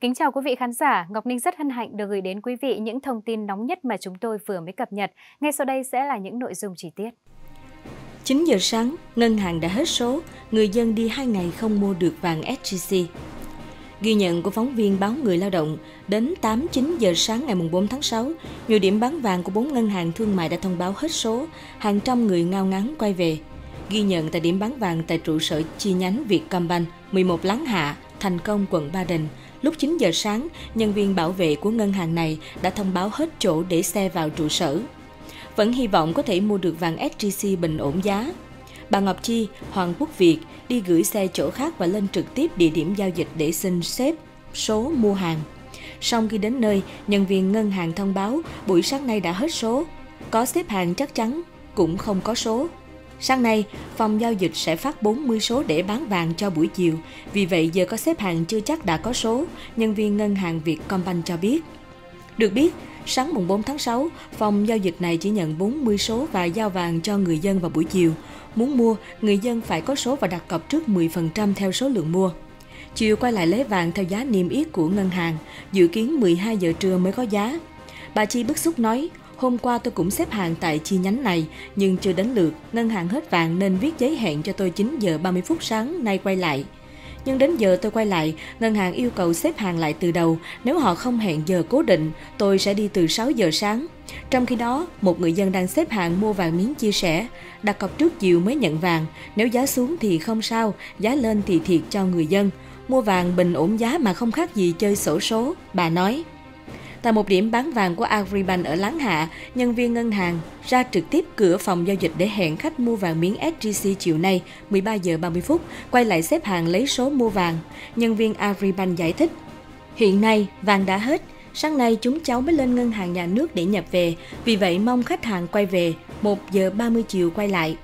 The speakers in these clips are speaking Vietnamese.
Kính chào quý vị khán giả, Ngọc Ninh rất hân hạnh được gửi đến quý vị những thông tin nóng nhất mà chúng tôi vừa mới cập nhật. Ngay sau đây sẽ là những nội dung chi tiết. 9 giờ sáng, ngân hàng đã hết số, người dân đi 2 ngày không mua được vàng SJC. Ghi nhận của phóng viên báo Người Lao động, đến 8-9 giờ sáng ngày 4 tháng 6, nhiều điểm bán vàng của bốn ngân hàng thương mại đã thông báo hết số, hàng trăm người ngao ngán quay về. Ghi nhận tại điểm bán vàng tại trụ sở chi nhánh Vietcombank 11 Láng Hạ, Thành Công, quận Ba Đình, lúc 9 giờ sáng, nhân viên bảo vệ của ngân hàng này đã thông báo hết chỗ để xe vào trụ sở. Vẫn hy vọng có thể mua được vàng SJC bình ổn giá. Bà Ngọc Chi, Hoàng Quốc Việt đi gửi xe chỗ khác và lên trực tiếp địa điểm giao dịch để xin xếp số mua hàng. Sau khi đến nơi, nhân viên ngân hàng thông báo buổi sáng nay đã hết số. Có xếp hàng chắc chắn, cũng không có số. Sáng nay, phòng giao dịch sẽ phát 40 số để bán vàng cho buổi chiều. Vì vậy giờ có xếp hàng chưa chắc đã có số, nhân viên ngân hàng Vietcombank cho biết. Được biết, sáng mùng 4 tháng 6, phòng giao dịch này chỉ nhận 40 số và giao vàng cho người dân vào buổi chiều. Muốn mua, người dân phải có số và đặt cọc trước 10% theo số lượng mua. Chiều quay lại lấy vàng theo giá niêm yết của ngân hàng, dự kiến 12 giờ trưa mới có giá. Bà Chi bức xúc nói, Hôm qua tôi cũng xếp hàng tại chi nhánh này, nhưng chưa đến lượt, ngân hàng hết vàng nên viết giấy hẹn cho tôi 9 giờ 30 phút sáng nay quay lại. Nhưng đến giờ tôi quay lại, ngân hàng yêu cầu xếp hàng lại từ đầu, nếu họ không hẹn giờ cố định, tôi sẽ đi từ 6 giờ sáng. Trong khi đó, một người dân đang xếp hàng mua vàng miếng chia sẻ, đặt cọc trước chiều mới nhận vàng, nếu giá xuống thì không sao, giá lên thì thiệt cho người dân. Mua vàng bình ổn giá mà không khác gì chơi sổ số, bà nói. Tại một điểm bán vàng của Agribank ở Láng Hạ, nhân viên ngân hàng ra trực tiếp cửa phòng giao dịch để hẹn khách mua vàng miếng SJC chiều nay 13 giờ 30 phút, quay lại xếp hàng lấy số mua vàng. Nhân viên Agribank giải thích, hiện nay vàng đã hết, sáng nay chúng cháu mới lên ngân hàng nhà nước để nhập về, vì vậy mong khách hàng quay về 1 giờ 30 chiều quay lại.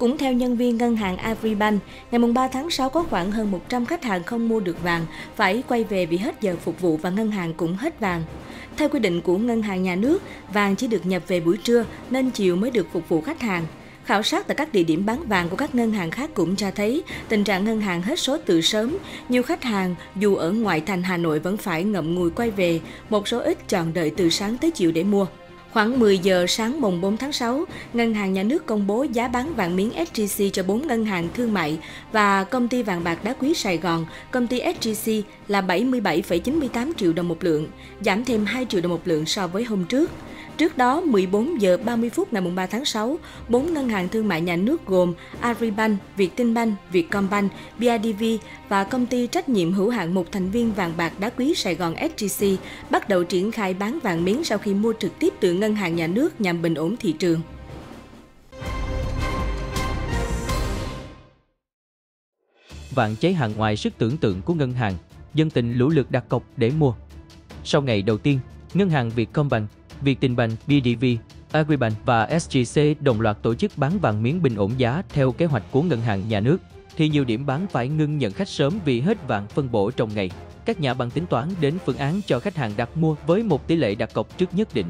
Cũng theo nhân viên ngân hàng Agribank, ngày 3 tháng 6 có khoảng hơn 100 khách hàng không mua được vàng, phải quay về vì hết giờ phục vụ và ngân hàng cũng hết vàng. Theo quy định của Ngân hàng Nhà nước, vàng chỉ được nhập về buổi trưa nên chiều mới được phục vụ khách hàng. Khảo sát tại các địa điểm bán vàng của các ngân hàng khác cũng cho thấy tình trạng ngân hàng hết số từ sớm. Nhiều khách hàng dù ở ngoại thành Hà Nội vẫn phải ngậm ngùi quay về, một số ít chọn đợi từ sáng tới chiều để mua. Khoảng 10 giờ sáng mùng 4 tháng 6, Ngân hàng Nhà nước công bố giá bán vàng miếng SJC cho 4 ngân hàng thương mại và công ty vàng bạc đá quý Sài Gòn, công ty SJC là 77,98 triệu đồng một lượng, giảm thêm 2 triệu đồng một lượng so với hôm trước. Trước đó, 14 giờ 30 phút ngày 3 tháng 6, bốn ngân hàng thương mại nhà nước gồm Agribank, Vietinbank, Vietcombank, BIDV và công ty trách nhiệm hữu hạn một thành viên vàng bạc đá quý Sài Gòn SGC bắt đầu triển khai bán vàng miếng sau khi mua trực tiếp từ ngân hàng nhà nước nhằm bình ổn thị trường. Vàng cháy hàng ngoài sức tưởng tượng của ngân hàng, dân tình lũ lượt đặt cọc để mua. Sau ngày đầu tiên, ngân hàng Vietcombank Vietinbank, BDV, Agribank và SGC đồng loạt tổ chức bán vàng miếng bình ổn giá theo kế hoạch của ngân hàng nhà nước, thì nhiều điểm bán phải ngưng nhận khách sớm vì hết vàng phân bổ trong ngày. Các nhà băng tính toán đến phương án cho khách hàng đặt mua với một tỷ lệ đặt cọc trước nhất định.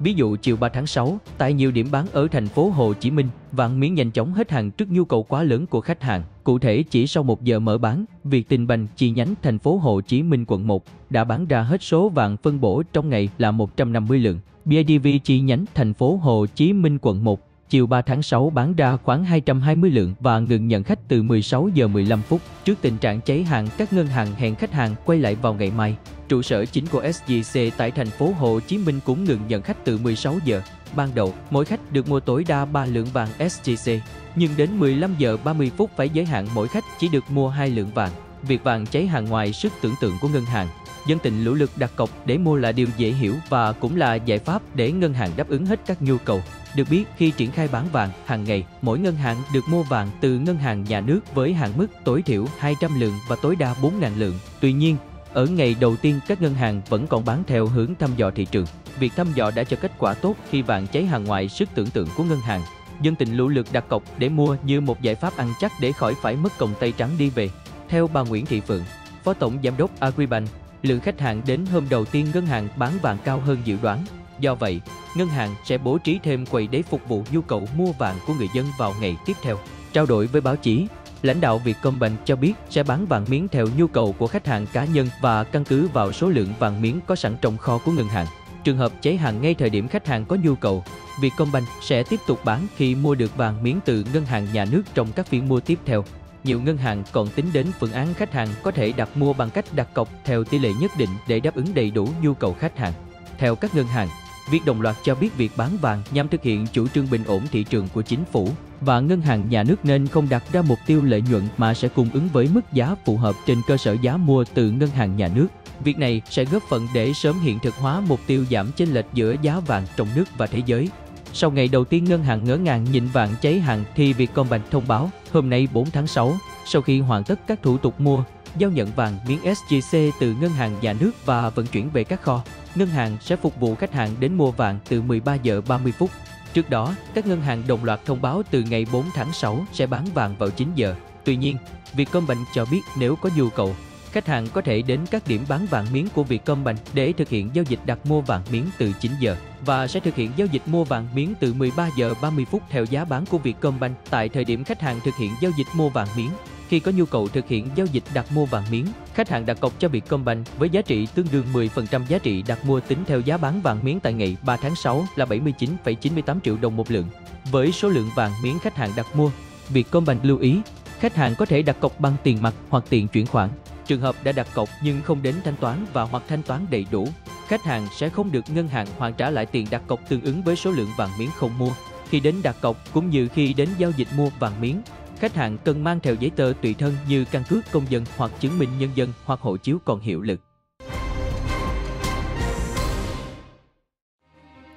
Ví dụ chiều 3 tháng 6, tại nhiều điểm bán ở thành phố Hồ Chí Minh, vàng miếng nhanh chóng hết hàng trước nhu cầu quá lớn của khách hàng. Cụ thể chỉ sau một giờ mở bán, Vietinbank chi nhánh thành phố Hồ Chí Minh quận 1 đã bán ra hết số vàng phân bổ trong ngày là 150 lượng. BIDV chi nhánh thành phố Hồ Chí Minh quận 1 chiều 3 tháng 6 bán ra khoảng 220 lượng và ngừng nhận khách từ 16 giờ 15 phút. Trước tình trạng cháy hàng, các ngân hàng hẹn khách hàng quay lại vào ngày mai. Trụ sở chính của SGC tại thành phố Hồ Chí Minh cũng ngừng nhận khách từ 16 giờ. Ban đầu, mỗi khách được mua tối đa 3 lượng vàng SGC, nhưng đến 15 giờ 30 phút phải giới hạn mỗi khách chỉ được mua 2 lượng vàng. Việc vàng cháy hàng ngoài sức tưởng tượng của ngân hàng dân tình lũ lực đặt cọc để mua là điều dễ hiểu và cũng là giải pháp để ngân hàng đáp ứng hết các nhu cầu. Được biết, khi triển khai bán vàng hàng ngày, mỗi ngân hàng được mua vàng từ ngân hàng nhà nước với hạn mức tối thiểu 200 lượng và tối đa 4.000 lượng. Tuy nhiên, ở ngày đầu tiên các ngân hàng vẫn còn bán theo hướng thăm dò thị trường. Việc thăm dò đã cho kết quả tốt khi vàng cháy hàng ngoài sức tưởng tượng của ngân hàng. Dân tình lũ lượt đặt cọc để mua như một giải pháp ăn chắc để khỏi phải mất còng tay trắng đi về. Theo bà Nguyễn Thị Phượng, Phó Tổng Giám đốc Agribank, lượng khách hàng đến hôm đầu tiên ngân hàng bán vàng cao hơn dự đoán. Do vậy, ngân hàng sẽ bố trí thêm quầy để phục vụ nhu cầu mua vàng của người dân vào ngày tiếp theo. Trao đổi với báo chí, lãnh đạo Vietcombank cho biết sẽ bán vàng miếng theo nhu cầu của khách hàng cá nhân và căn cứ vào số lượng vàng miếng có sẵn trong kho của ngân hàng. Trường hợp cháy hàng ngay thời điểm khách hàng có nhu cầu, Vietcombank sẽ tiếp tục bán khi mua được vàng miếng từ ngân hàng nhà nước trong các phiên mua tiếp theo. Nhiều ngân hàng còn tính đến phương án khách hàng có thể đặt mua bằng cách đặt cọc theo tỷ lệ nhất định để đáp ứng đầy đủ nhu cầu khách hàng. Theo các ngân hàng, Việc đồng loạt cho biết việc bán vàng nhằm thực hiện chủ trương bình ổn thị trường của chính phủ và ngân hàng nhà nước nên không đặt ra mục tiêu lợi nhuận mà sẽ cung ứng với mức giá phù hợp trên cơ sở giá mua từ ngân hàng nhà nước. Việc này sẽ góp phần để sớm hiện thực hóa mục tiêu giảm chênh lệch giữa giá vàng trong nước và thế giới. Sau ngày đầu tiên ngân hàng ngỡ ngàng nhìn vàng cháy hàng thì Vietcombank thông báo hôm nay 4 tháng 6, sau khi hoàn tất các thủ tục mua, giao nhận vàng miếng SJC từ ngân hàng nhà nước và vận chuyển về các kho, ngân hàng sẽ phục vụ khách hàng đến mua vàng từ 13 giờ 30 phút. Trước đó, các ngân hàng đồng loạt thông báo từ ngày 4 tháng 6 sẽ bán vàng vào 9 giờ. Tuy nhiên, Vietcombank cho biết nếu có nhu cầu, khách hàng có thể đến các điểm bán vàng miếng của Vietcombank để thực hiện giao dịch đặt mua vàng miếng từ 9 giờ và sẽ thực hiện giao dịch mua vàng miếng từ 13 giờ 30 phút theo giá bán của Vietcombank tại thời điểm khách hàng thực hiện giao dịch mua vàng miếng. Khi có nhu cầu thực hiện giao dịch đặt mua vàng miếng, khách hàng đặt cọc cho Vietcombank với giá trị tương đương 10% giá trị đặt mua tính theo giá bán vàng miếng tại ngày 3 tháng 6 là 79,98 triệu đồng một lượng. Với số lượng vàng miếng khách hàng đặt mua, Vietcombank lưu ý, khách hàng có thể đặt cọc bằng tiền mặt hoặc tiền chuyển khoản. Trường hợp đã đặt cọc nhưng không đến thanh toán và hoặc thanh toán đầy đủ, khách hàng sẽ không được ngân hàng hoàn trả lại tiền đặt cọc tương ứng với số lượng vàng miếng không mua. Khi đến đặt cọc cũng như khi đến giao dịch mua vàng miếng, khách hàng cần mang theo giấy tờ tùy thân như căn cước công dân hoặc chứng minh nhân dân hoặc hộ chiếu còn hiệu lực.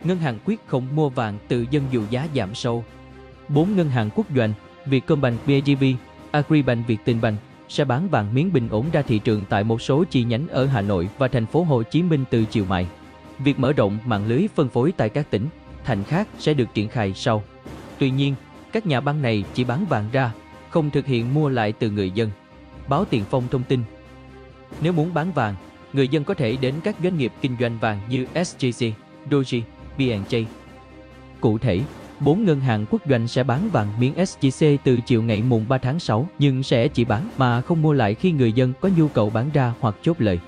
Ngân hàng quyết không mua vàng từ dân dù giá giảm sâu. Bốn ngân hàng quốc doanh Vietcombank, BIDV, Agribank, Vietinbank sẽ bán vàng miếng bình ổn ra thị trường tại một số chi nhánh ở Hà Nội và thành phố Hồ Chí Minh từ chiều mai. Việc mở rộng mạng lưới phân phối tại các tỉnh, thành khác sẽ được triển khai sau. Tuy nhiên, các nhà băng này chỉ bán vàng ra, không thực hiện mua lại từ người dân. Báo Tiền Phong thông tin. Nếu muốn bán vàng, người dân có thể đến các doanh nghiệp kinh doanh vàng như SJC, Doji, BNJ. Cụ thể, bốn ngân hàng quốc doanh sẽ bán vàng miếng SJC từ chiều ngày mùng 3 tháng 6 nhưng sẽ chỉ bán mà không mua lại khi người dân có nhu cầu bán ra hoặc chốt lời.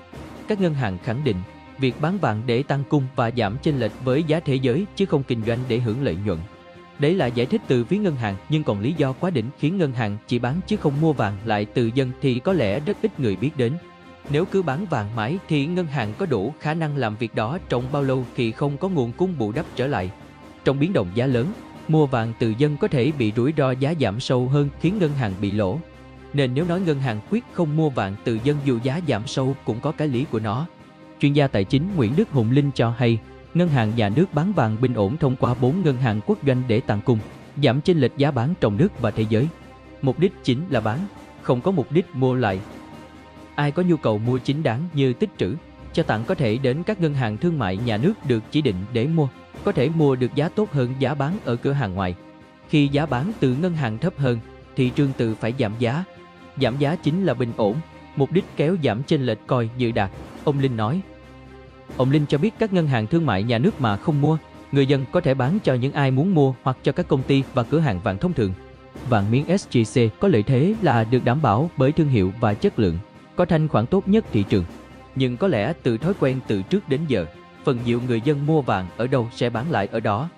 Các ngân hàng khẳng định việc bán vàng để tăng cung và giảm chênh lệch với giá thế giới chứ không kinh doanh để hưởng lợi nhuận. Đấy là giải thích từ phía ngân hàng, nhưng còn lý do quá đỉnh khiến ngân hàng chỉ bán chứ không mua vàng lại từ dân thì có lẽ rất ít người biết đến. Nếu cứ bán vàng mãi thì ngân hàng có đủ khả năng làm việc đó trong bao lâu thì không có nguồn cung bù đắp trở lại. Trong biến động giá lớn, mua vàng từ dân có thể bị rủi ro giá giảm sâu hơn khiến ngân hàng bị lỗ. Nên nếu nói ngân hàng quyết không mua vàng từ dân dù giá giảm sâu cũng có cái lý của nó. Chuyên gia tài chính Nguyễn Đức Hùng Linh cho hay, ngân hàng nhà nước bán vàng bình ổn thông qua 4 ngân hàng quốc doanh để tăng cung, giảm chênh lệch giá bán trong nước và thế giới. Mục đích chính là bán, không có mục đích mua lại. Ai có nhu cầu mua chính đáng như tích trữ, cho tặng có thể đến các ngân hàng thương mại nhà nước được chỉ định để mua, có thể mua được giá tốt hơn giá bán ở cửa hàng ngoài. Khi giá bán từ ngân hàng thấp hơn, thị trường tự phải giảm giá. Giảm giá chính là bình ổn, mục đích kéo giảm chênh lệch coi như đạt, ông Linh nói. Ông Linh cho biết các ngân hàng thương mại nhà nước mà không mua, người dân có thể bán cho những ai muốn mua hoặc cho các công ty và cửa hàng vàng thông thường. Vàng miếng SJC có lợi thế là được đảm bảo bởi thương hiệu và chất lượng, có thanh khoản tốt nhất thị trường. Nhưng có lẽ từ thói quen từ trước đến giờ, phần nhiều người dân mua vàng ở đâu sẽ bán lại ở đó.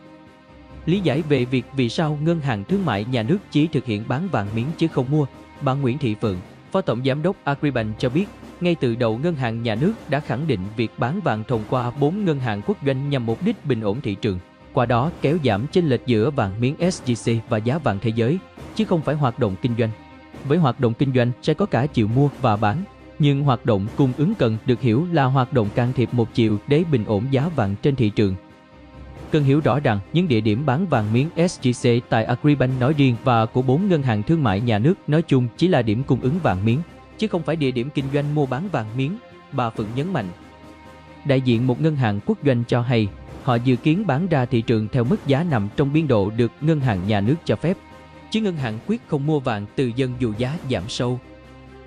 Lý giải về việc vì sao ngân hàng thương mại nhà nước chỉ thực hiện bán vàng miếng chứ không mua, bà Nguyễn Thị Phượng, Phó Tổng Giám đốc Agribank cho biết ngay từ đầu ngân hàng nhà nước đã khẳng định việc bán vàng thông qua 4 ngân hàng quốc doanh nhằm mục đích bình ổn thị trường, qua đó kéo giảm chênh lệch giữa vàng miếng SJC và giá vàng thế giới, chứ không phải hoạt động kinh doanh. Với hoạt động kinh doanh sẽ có cả chiều mua và bán, nhưng hoạt động cung ứng cần được hiểu là hoạt động can thiệp một chiều để bình ổn giá vàng trên thị trường. Cần hiểu rõ rằng những địa điểm bán vàng miếng SJC tại Agribank nói riêng và của bốn ngân hàng thương mại nhà nước nói chung chỉ là điểm cung ứng vàng miếng chứ không phải địa điểm kinh doanh mua bán vàng miếng, bà Phượng nhấn mạnh. Đại diện một ngân hàng quốc doanh cho hay, họ dự kiến bán ra thị trường theo mức giá nằm trong biên độ được ngân hàng nhà nước cho phép, chứ ngân hàng quyết không mua vàng từ dân dù giá giảm sâu.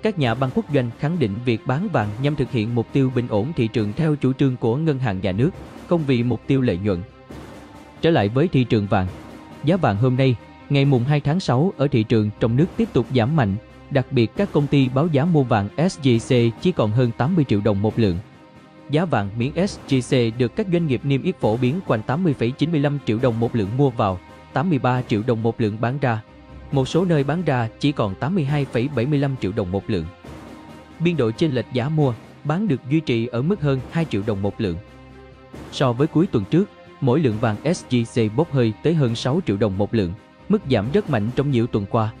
Các nhà băng quốc doanh khẳng định việc bán vàng nhằm thực hiện mục tiêu bình ổn thị trường theo chủ trương của ngân hàng nhà nước, không vì mục tiêu lợi nhuận. Trở lại với thị trường vàng, giá vàng hôm nay Ngày mùng 2 tháng 6 ở thị trường trong nước tiếp tục giảm mạnh, đặc biệt các công ty báo giá mua vàng SJC chỉ còn hơn 80 triệu đồng một lượng. Giá vàng miếng SJC được các doanh nghiệp niêm yết phổ biến quanh 80,95 triệu đồng một lượng mua vào, 83 triệu đồng một lượng bán ra. Một số nơi bán ra chỉ còn 82,75 triệu đồng một lượng. Biên độ chênh lệch giá mua, bán được duy trì ở mức hơn 2 triệu đồng một lượng. So với cuối tuần trước, mỗi lượng vàng SJC bốc hơi tới hơn 6 triệu đồng một lượng, mức giảm rất mạnh trong nhiều tuần qua.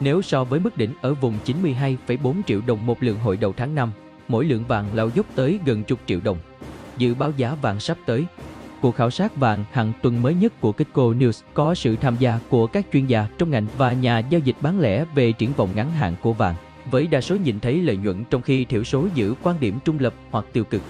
Nếu so với mức đỉnh ở vùng 92,4 triệu đồng một lượng hồi đầu tháng 5, mỗi lượng vàng lao dốc tới gần chục triệu đồng. Dự báo giá vàng sắp tới. Cuộc khảo sát vàng hàng tuần mới nhất của Kitco News có sự tham gia của các chuyên gia trong ngành và nhà giao dịch bán lẻ về triển vọng ngắn hạn của vàng, với đa số nhìn thấy lợi nhuận trong khi thiểu số giữ quan điểm trung lập hoặc tiêu cực.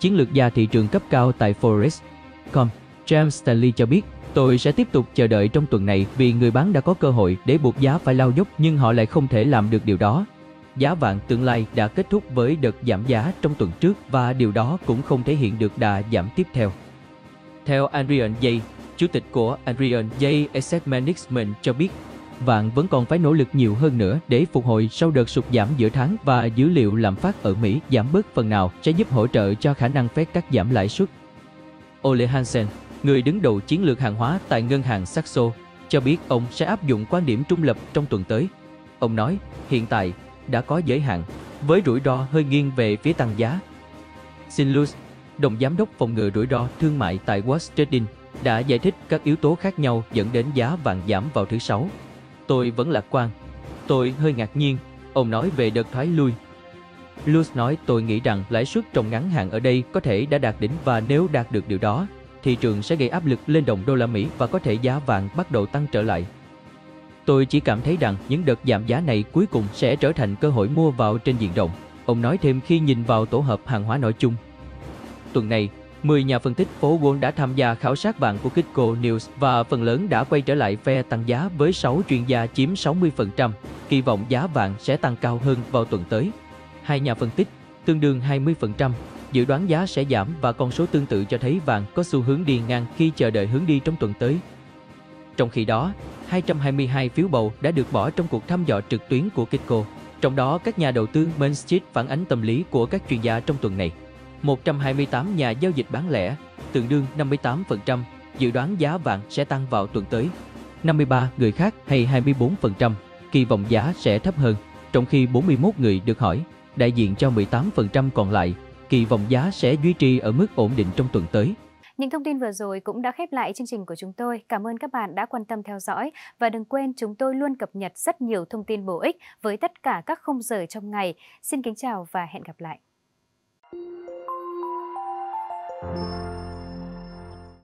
Chiến lược gia thị trường cấp cao tại Forex.com, James Stanley cho biết, tôi sẽ tiếp tục chờ đợi trong tuần này vì người bán đã có cơ hội để buộc giá phải lao dốc nhưng họ lại không thể làm được điều đó giá vàng tương lai đã kết thúc với đợt giảm giá trong tuần trước và điều đó cũng không thể hiện được đà giảm tiếp theo. Theo Adrian Jay, chủ tịch của Adrian Jay Asset Management cho biết, vàng vẫn còn phải nỗ lực nhiều hơn nữa để phục hồi sau đợt sụt giảm giữa tháng và dữ liệu lạm phát ở Mỹ giảm bớt phần nào sẽ giúp hỗ trợ cho khả năng phép cắt giảm lãi suất. Ole Hansen, người đứng đầu chiến lược hàng hóa tại ngân hàng Saxo, cho biết ông sẽ áp dụng quan điểm trung lập trong tuần tới. Ông nói, hiện tại đã có giới hạn, với rủi ro hơi nghiêng về phía tăng giá. Sinlus, đồng giám đốc phòng ngừa rủi ro thương mại tại Wall Trading, đã giải thích các yếu tố khác nhau dẫn đến giá vàng giảm vào thứ Sáu. Tôi vẫn lạc quan. Tôi hơi ngạc nhiên, ông nói về đợt thoái lui. Luz nói tôi nghĩ rằng lãi suất trong ngắn hạn ở đây có thể đã đạt đỉnh và nếu đạt được điều đó, thị trường sẽ gây áp lực lên đồng đô la Mỹ và có thể giá vàng bắt đầu tăng trở lại. Tôi chỉ cảm thấy rằng những đợt giảm giá này cuối cùng sẽ trở thành cơ hội mua vào trên diện rộng. Ông nói thêm khi nhìn vào tổ hợp hàng hóa nói chung. Tuần này, 10 nhà phân tích phố Wall đã tham gia khảo sát vàng của Kitco News và phần lớn đã quay trở lại phe tăng giá với 6 chuyên gia chiếm 60%, kỳ vọng giá vàng sẽ tăng cao hơn vào tuần tới. Hai nhà phân tích, tương đương 20%, dự đoán giá sẽ giảm và con số tương tự cho thấy vàng có xu hướng đi ngang khi chờ đợi hướng đi trong tuần tới. Trong khi đó, 222 phiếu bầu đã được bỏ trong cuộc thăm dò trực tuyến của Kitco. Trong đó, các nhà đầu tư Main Street phản ánh tâm lý của các chuyên gia trong tuần này. 128 nhà giao dịch bán lẻ, tương đương 58%, dự đoán giá vàng sẽ tăng vào tuần tới. 53 người khác hay 24% kỳ vọng giá sẽ thấp hơn, trong khi 41 người được hỏi, đại diện cho 18% còn lại, kỳ vọng giá sẽ duy trì ở mức ổn định trong tuần tới. Những thông tin vừa rồi cũng đã khép lại chương trình của chúng tôi. Cảm ơn các bạn đã quan tâm theo dõi và đừng quên chúng tôi luôn cập nhật rất nhiều thông tin bổ ích với tất cả các khung giờ trong ngày. Xin kính chào và hẹn gặp lại. Thank you.